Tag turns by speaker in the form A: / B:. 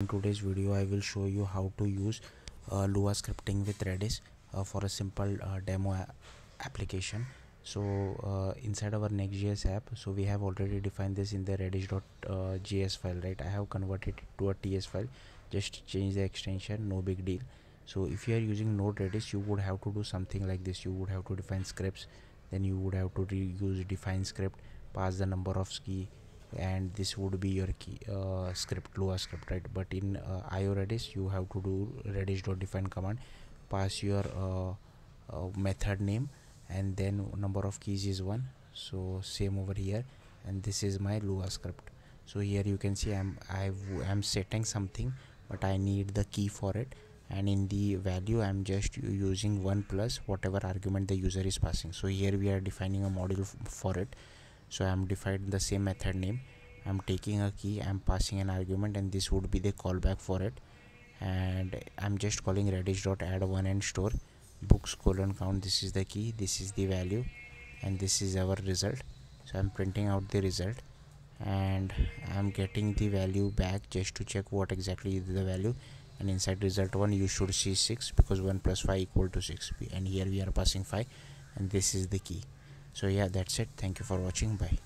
A: in today's video i will show you how to use uh, lua scripting with redis uh, for a simple uh, demo application. So uh, inside our next.js app so we have already defined this in the redis.js uh, file right? I have converted it to a ts file. Just change the extension no big deal. So if you are using node redis you would have to do something like this. You would have to define scripts. Then you would have to use define script pass the number of key and this would be your key uh, script lua script right? But in uh, io redis you have to do redis.define command pass your uh, uh, method name and then number of keys is one. So same over here and this is my lua script. So here you can see i'm i am setting something but i need the key for it. And in the value i'm just using one plus whatever argument the user is passing. So here we are defining a module for it so i'm defined the same method name. I'm taking a key i'm passing an argument and this would be the callback for it. And i'm just calling redis dot add one and store. Books colon count this is the key this is the value and this is our result. So i'm printing out the result. And i'm getting the value back just to check what exactly is the value. And inside result one you should see 6 because 1 plus 5 equal to 6 and here we are passing 5 and this is the key so yeah that's it. Thank you for watching. Bye